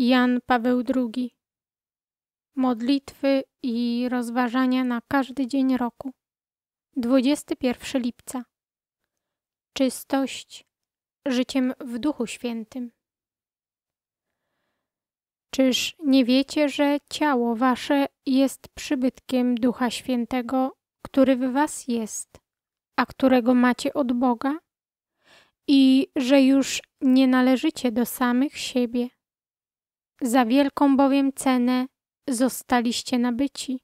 Jan Paweł II. Modlitwy i rozważania na każdy dzień roku. 21 lipca. Czystość życiem w Duchu Świętym. Czyż nie wiecie, że ciało wasze jest przybytkiem Ducha Świętego, który w was jest, a którego macie od Boga? I że już nie należycie do samych siebie za wielką bowiem cenę zostaliście nabyci.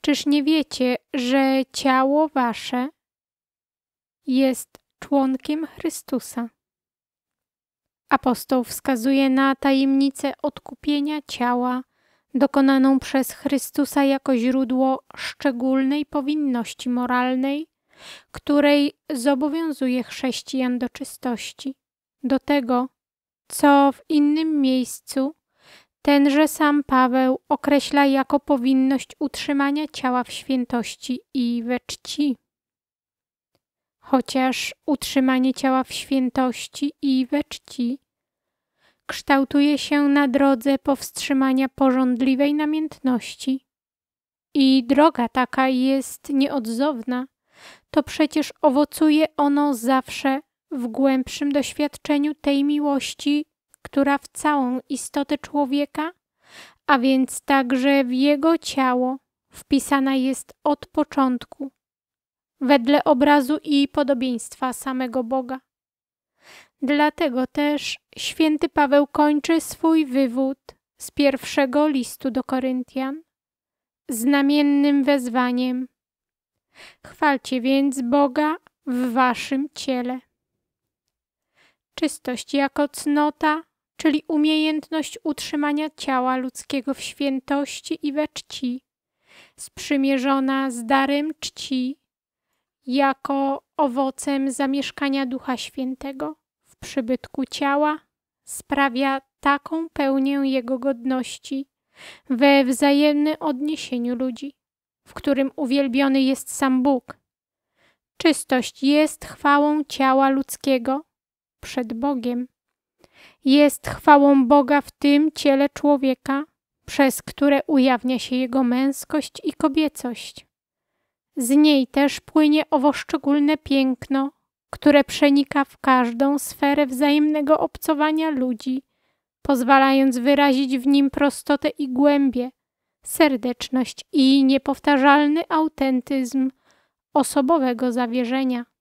Czyż nie wiecie, że ciało wasze jest członkiem Chrystusa? Apostoł wskazuje na tajemnicę odkupienia ciała dokonaną przez Chrystusa jako źródło szczególnej powinności moralnej, której zobowiązuje chrześcijan do czystości, do tego, co w innym miejscu tenże sam Paweł określa jako powinność utrzymania ciała w świętości i we czci. Chociaż utrzymanie ciała w świętości i we czci kształtuje się na drodze powstrzymania porządliwej namiętności i droga taka jest nieodzowna, to przecież owocuje ono zawsze w głębszym doświadczeniu tej miłości, która w całą istotę człowieka, a więc także w jego ciało, wpisana jest od początku, wedle obrazu i podobieństwa samego Boga. Dlatego też święty Paweł kończy swój wywód z pierwszego listu do Koryntian znamiennym wezwaniem. Chwalcie więc Boga w waszym ciele. Czystość jako cnota, czyli umiejętność utrzymania ciała ludzkiego w świętości i we czci, sprzymierzona z darem czci, jako owocem zamieszkania Ducha Świętego w przybytku ciała, sprawia taką pełnię Jego godności we wzajemnym odniesieniu ludzi, w którym uwielbiony jest sam Bóg. Czystość jest chwałą ciała ludzkiego, przed Bogiem. Jest chwałą Boga w tym ciele człowieka, przez które ujawnia się jego męskość i kobiecość. Z niej też płynie owo szczególne piękno, które przenika w każdą sferę wzajemnego obcowania ludzi, pozwalając wyrazić w nim prostotę i głębię, serdeczność i niepowtarzalny autentyzm osobowego zawierzenia.